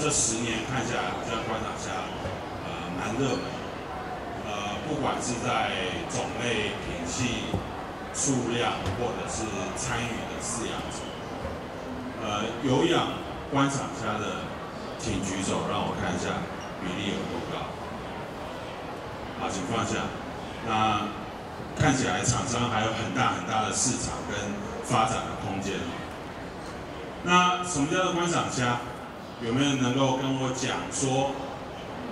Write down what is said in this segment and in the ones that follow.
这十年看下来，好像观赏虾呃蛮热门，呃，不管是在种类、品系、数量，或者是参与的饲养者，呃，有养观赏虾的，请举手，让我看一下比例有多高。好，请放下。那看起来厂商还有很大很大的市场跟发展的空间。那什么叫做观赏虾？有没有人能够跟我讲说，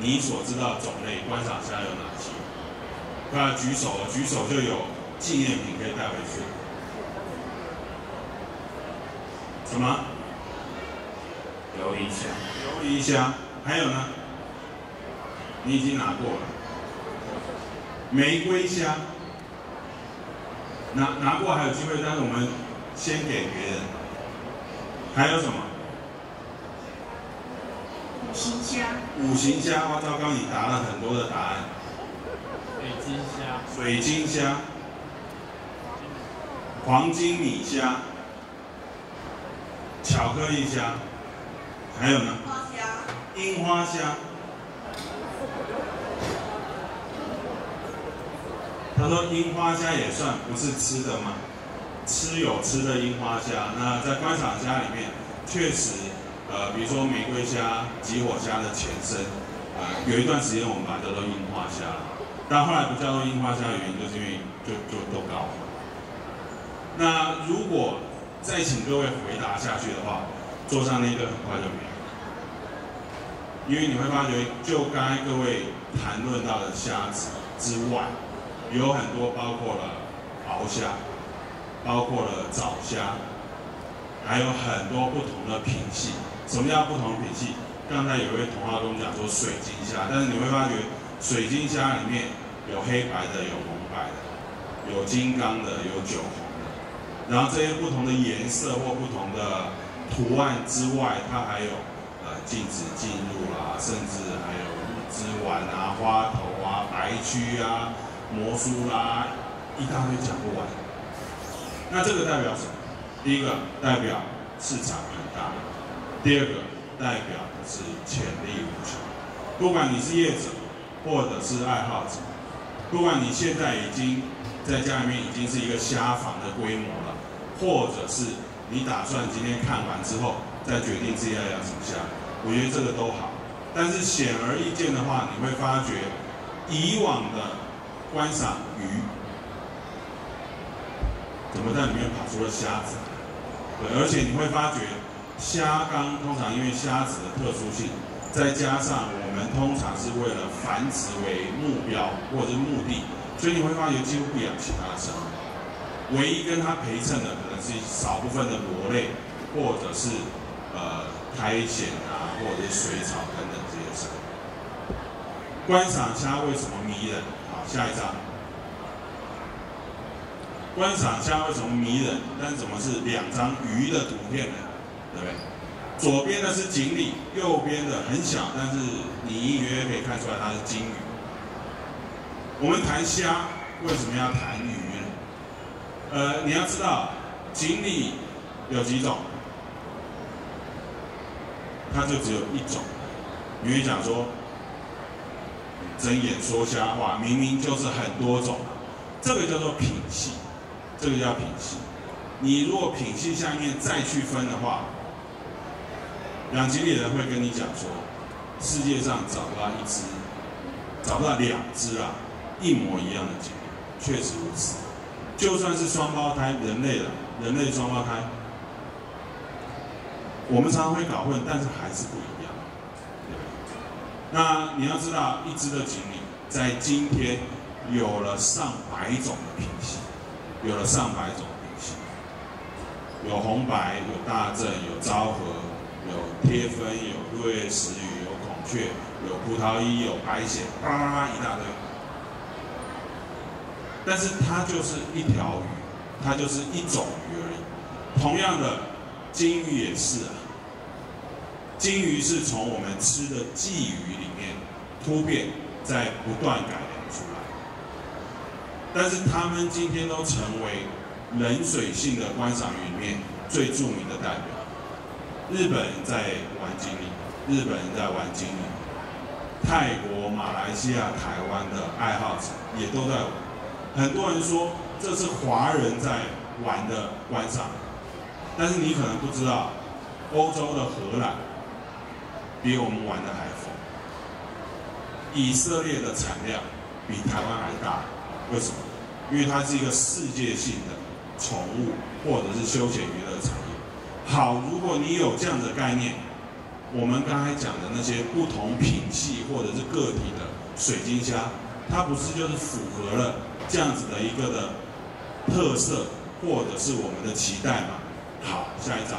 你所知道种类观赏虾有哪些？大家举手，举手就有纪念品可以带回去。什么？琉璃虾。琉璃虾，还有呢？你已经拿过了。玫瑰虾，拿拿过还有机会，但是我们先给别人。还有什么？五行虾。五行虾，哇，糟糕，你答了很多的答案。水晶虾。水晶虾。黄金米虾。巧克力虾。还有呢？花虾。樱花虾。他说樱花虾也算不是吃的吗？吃有吃的樱花虾，那在观赏虾里面，确实，呃，比如说玫瑰虾、吉火虾的前身，呃，有一段时间我们把它叫做樱花虾，但后来不叫做樱花虾的原因，就是因为就就都高。那如果再请各位回答下去的话，桌上那个很快就没了，因为你会发觉，就刚才各位谈论到的虾子之外，有很多包括了鳌虾。包括了藻虾，还有很多不同的品系。什么叫不同品系？刚才有位同行跟我讲说水晶虾，但是你会发觉水晶虾里面有黑白的，有红白的，有金刚的，有酒红的。然后这些不同的颜色或不同的图案之外，它还有呃禁止进入啦，甚至还有日之丸啊、花头啊、白须啊、魔术啦，一大堆讲不完。那这个代表什么？第一个代表市场很大，第二个代表的是潜力无穷。不管你是业者，或者是爱好者，不管你现在已经在家里面已经是一个虾房的规模了，或者是你打算今天看完之后再决定自己要养什么虾，我觉得这个都好。但是显而易见的话，你会发觉以往的观赏鱼。怎么在里面跑出了虾子？对，而且你会发觉，虾缸通常因为虾子的特殊性，再加上我们通常是为了繁殖为目标或者是目的，所以你会发觉几乎不养其他的生物。唯一跟它陪衬的可能是少部分的螺类，或者是呃苔藓啊，或者是水草等等这些生物。观赏虾为什么迷人？好，下一张。观赏虾为什么迷人？但怎么是两张鱼的图片呢？对不对？左边的是锦鲤，右边的很小，但是你隐约可以看出来它是金鱼。我们谈虾，为什么要谈鱼呢？呃，你要知道，锦鲤有几种？它就只有一种。你会讲说，睁眼说瞎话，明明就是很多种，这个叫做品系。这个叫品系，你如果品系下面再去分的话，养锦鲤人会跟你讲说，世界上找不到一只，找不到两只啊，一模一样的锦鲤，确实如此。就算是双胞胎，人类的，人类双胞胎，我们常常会搞混，但是还是不一样。那你要知道，一只的锦鲤在今天有了上百种的品系。有了上百种品系，有红白，有大正，有昭和，有贴分，有落叶石鱼，有孔雀，有葡萄衣，有白藓，叭一大堆。但是它就是一条鱼，它就是一种鱼而已。同样的，金鱼也是啊。金鱼是从我们吃的鲫鱼里面突变，在不断改良出来。但是他们今天都成为冷水性的观赏鱼里面最著名的代表。日本人在玩锦鲤，日本人在玩鲸鱼，泰国、马来西亚、台湾的爱好者也都在玩。很多人说这是华人在玩的观赏，但是你可能不知道，欧洲的荷兰比我们玩的还疯，以色列的产量比台湾还大，为什么？因为它是一个世界性的宠物或者是休闲娱乐场。好，如果你有这样的概念，我们刚才讲的那些不同品系或者是个体的水晶虾，它不是就是符合了这样子的一个的特色，或者是我们的期待吗？好，下一张。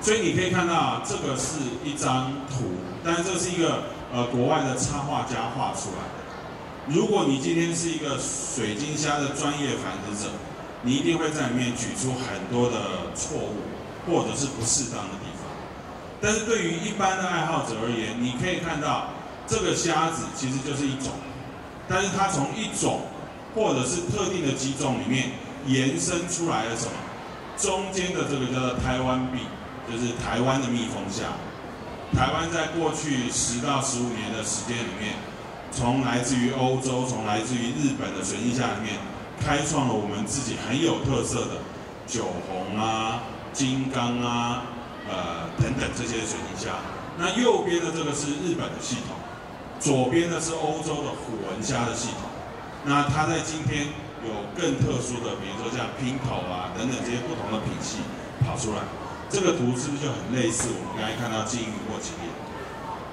所以你可以看到，这个是一张图，但是这是一个呃国外的插画家画出来的。如果你今天是一个水晶虾的专业繁殖者，你一定会在里面举出很多的错误或者是不适当的地方。但是对于一般的爱好者而言，你可以看到这个虾子其实就是一种，但是它从一种或者是特定的几种里面延伸出来了什么？中间的这个叫做台湾币，就是台湾的蜜蜂虾。台湾在过去十到十五年的时间里面。从来自于欧洲，从来自于日本的水晶虾里面，开创了我们自己很有特色的酒红啊、金刚啊、呃等等这些水晶虾。那右边的这个是日本的系统，左边的是欧洲的虎纹虾的系统。那它在今天有更特殊的，比如说像拼头啊等等这些不同的品系跑出来。这个图是不是就很类似我们刚才看到金鱼或金叶？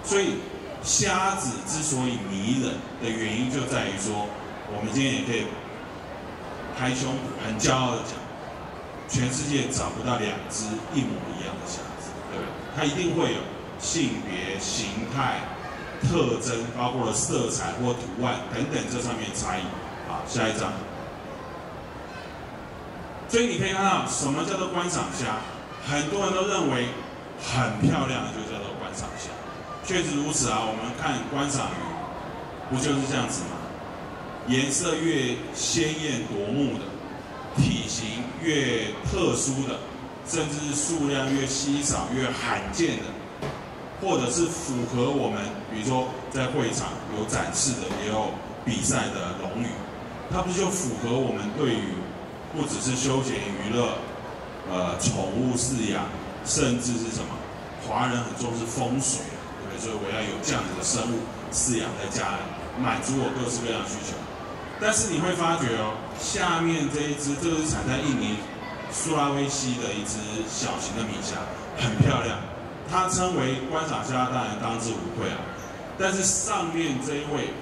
所以。虾子之所以迷人的原因，就在于说，我们今天也可以拍胸脯，很骄傲的讲，全世界找不到两只一模一样的虾子，对不对？它一定会有性别、形态、特征，包括了色彩或图案等等这上面差异。好，下一张。所以你可以看到，什么叫做观赏虾？很多人都认为很漂亮的就叫做观赏虾。确实如此啊！我们看观赏鱼，不就是这样子吗？颜色越鲜艳夺目的，体型越特殊的，甚至是数量越稀少、越罕见的，或者是符合我们，比如说在会场有展示的，也有比赛的龙鱼，它不就符合我们对于不只是休闲娱乐，呃，宠物饲养，甚至是什么？华人很重视风水。对所以我要有这样子的生物饲养在家里，满足我各式各样的需求。但是你会发觉哦，下面这一只，这个是产在印尼苏拉威西的一只小型的米虾，很漂亮。它称为观赏虾，当然当之无愧啊。但是上面这一位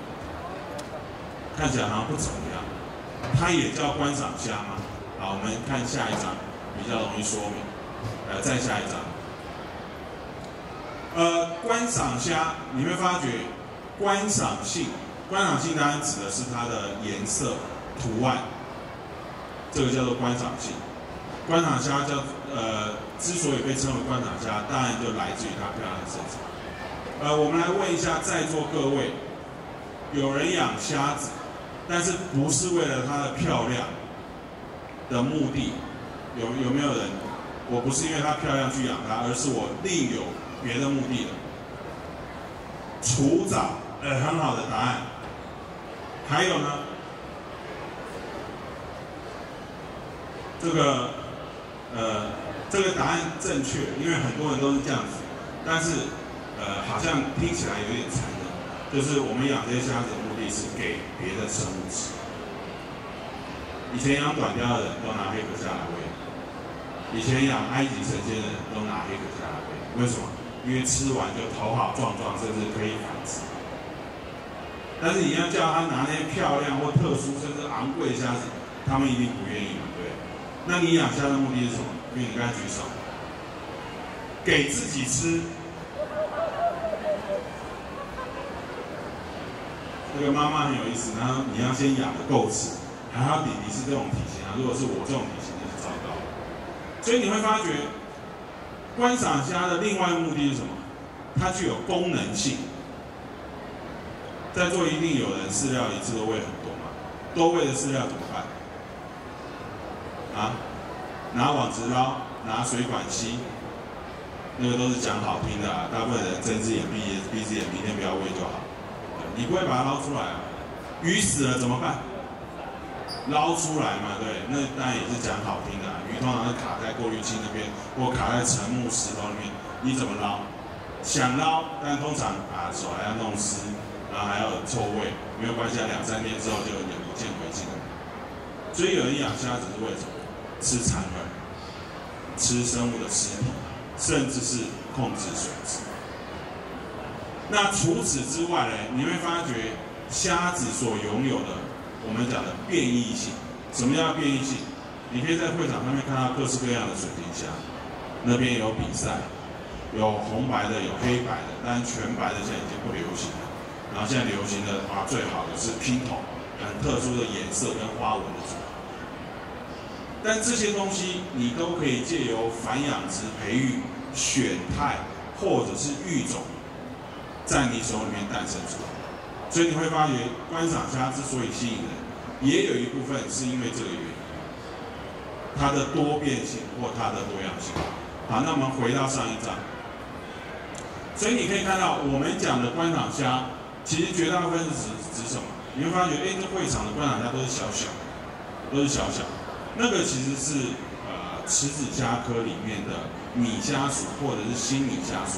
看起来好像不怎么样，它也叫观赏虾吗？好，我们看下一张，比较容易说明。呃，再下一张。呃，观赏虾，你会发觉观赏性，观赏性当然指的是它的颜色、图案，这个叫做观赏性。观赏虾叫呃，之所以被称为观赏虾，当然就来自于它漂亮的身材。呃，我们来问一下在座各位，有人养虾子，但是不是为了它的漂亮的目的？有有没有人？我不是因为它漂亮去养它，而是我另有。别的目的的，除藻，呃，很好的答案。还有呢，这个，呃，这个答案正确，因为很多人都是这样子，但是，呃，好像听起来有点残忍。就是我们养这些虾子的目的是给别的生物吃。以前养短鲷的人都拿黑壳虾来喂，以前养埃及神仙的人都拿黑壳虾来喂，为什么？因为吃完就头好壮壮，甚至可以繁殖。但是你要叫他拿那些漂亮或特殊甚至昂贵的虾子，他们一定不愿意嘛，对那你养虾的目的是什么？因为你刚才举手，给自己吃。这个妈妈很有意思，然后你要先养的够吃，还好弟弟是这种体型啊，如果是我这种体型，那就糟糕。所以你会发觉。观赏虾的另外目的是什么？它具有功能性。在座一定有人饲料一次都喂很多嘛？多喂的饲料怎么办？啊？拿网子捞，拿水管吸，那个都是讲好听的啊，大部分人睁只眼闭闭只眼，明天不要喂就好。你不会把它捞出来啊？鱼死了怎么办？捞出来嘛，对，那当然也是讲好听的。鱼通常是卡在过滤器那边，或卡在沉木石头里面，你怎么捞？想捞，但通常啊手还要弄湿，然后还有臭味，没有关系啊，两三天之后就眼不见回净了。所以有人养虾只是为什么？吃残饵，吃生物的尸体，甚至是控制水质。那除此之外呢？你会发觉虾子所拥有的，我们讲的变异性。什么叫变异性？你可以在会场上面看到各式各样的水晶虾，那边有比赛，有红白的，有黑白的，但全白的现在已经不流行了。然后现在流行的啊，最好的是拼头，很特殊的颜色跟花纹的组合。但这些东西你都可以借由繁养殖、培育、选态或者是育种。在你手里面诞生出来，所以你会发觉观赏虾之所以吸引人，也有一部分是因为这个原因，它的多变性或它的多样性。好，那我们回到上一章，所以你可以看到我们讲的观赏虾，其实绝大部分是指指什么？你会发觉，哎，这会场的观赏家都是小小，都是小小，那个其实是呃池子虾科里面的米家属或者是新米家属。